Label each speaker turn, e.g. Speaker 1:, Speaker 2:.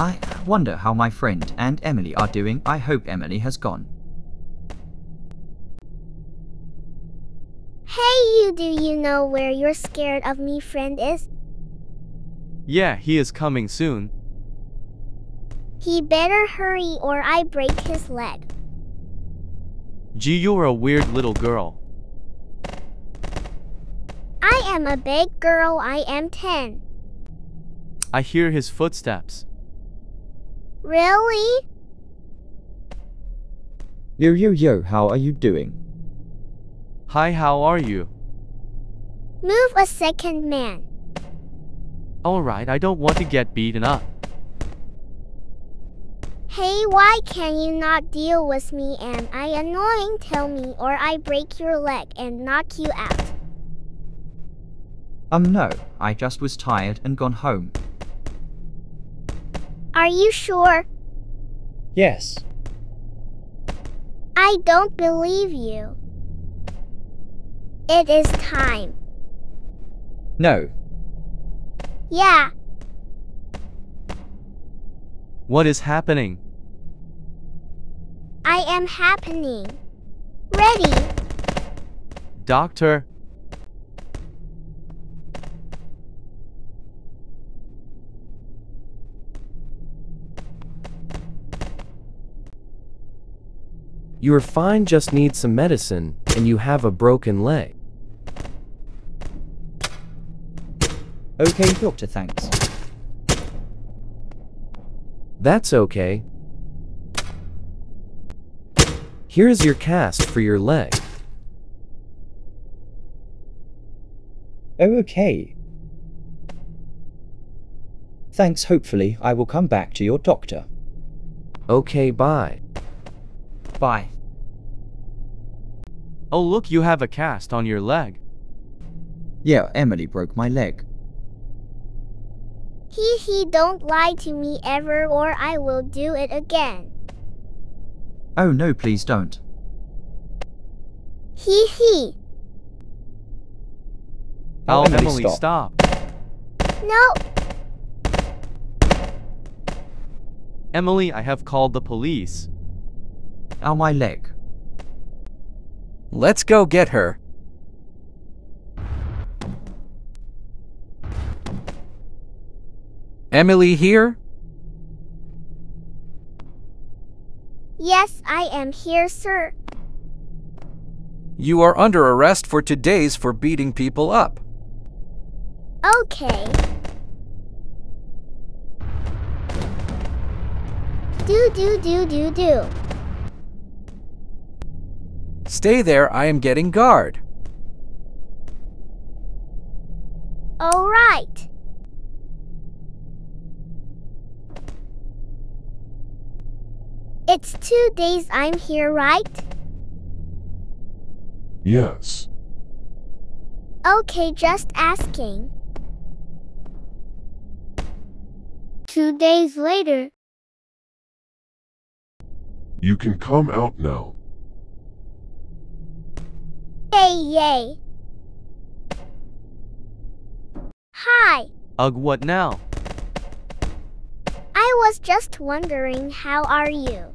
Speaker 1: I wonder how my friend and Emily are doing. I hope Emily has gone.
Speaker 2: Hey you do you know where your scared of me friend is?
Speaker 3: Yeah, he is coming soon.
Speaker 2: He better hurry or I break his leg.
Speaker 3: Gee, you're a weird little girl.
Speaker 2: I am a big girl, I am 10.
Speaker 3: I hear his footsteps.
Speaker 2: Really?
Speaker 1: Yo yo yo, how are you doing?
Speaker 3: Hi, how are you?
Speaker 2: Move a second man.
Speaker 3: Alright, I don't want to get beaten up.
Speaker 2: Hey, why can you not deal with me? Am I annoying? Tell me or I break your leg and knock you out.
Speaker 1: Um no, I just was tired and gone home.
Speaker 2: Are you sure?
Speaker 1: Yes.
Speaker 2: I don't believe you. It is time.
Speaker 1: No.
Speaker 2: Yeah,
Speaker 3: What is happening?
Speaker 2: I am happening. Ready?
Speaker 3: Doctor,
Speaker 4: You are fine, just need some medicine, and you have a broken leg.
Speaker 1: Okay, doctor, thanks.
Speaker 4: That's okay. Here is your cast for your leg.
Speaker 1: Oh, okay. Thanks, hopefully I will come back to your doctor.
Speaker 4: Okay, bye.
Speaker 1: Bye.
Speaker 3: oh look, you have a cast on your leg.
Speaker 1: Yeah, Emily broke my leg.
Speaker 2: Hee hee, don't lie to me ever or I will do it again.
Speaker 1: Oh no, please don't.
Speaker 2: Hee hee.
Speaker 3: Oh,
Speaker 1: Emily,
Speaker 3: Emily,
Speaker 1: stop.
Speaker 3: stop.
Speaker 2: No,
Speaker 3: Emily, I have called the police.
Speaker 1: Ow, my leg.
Speaker 4: Let's go get her. Emily here?
Speaker 2: yes, I am here, sir.
Speaker 4: You are under arrest for two days for beating people up.
Speaker 2: Okay. Do do do do do.
Speaker 4: Stay there, I am getting guard.
Speaker 2: All right. It's two days I'm here, right?
Speaker 5: Yes.
Speaker 2: Okay, just asking. Two days later.
Speaker 5: You can come out now.
Speaker 2: Yay, yay. Hi.
Speaker 3: Ugh, what now?
Speaker 2: I was just wondering how are you?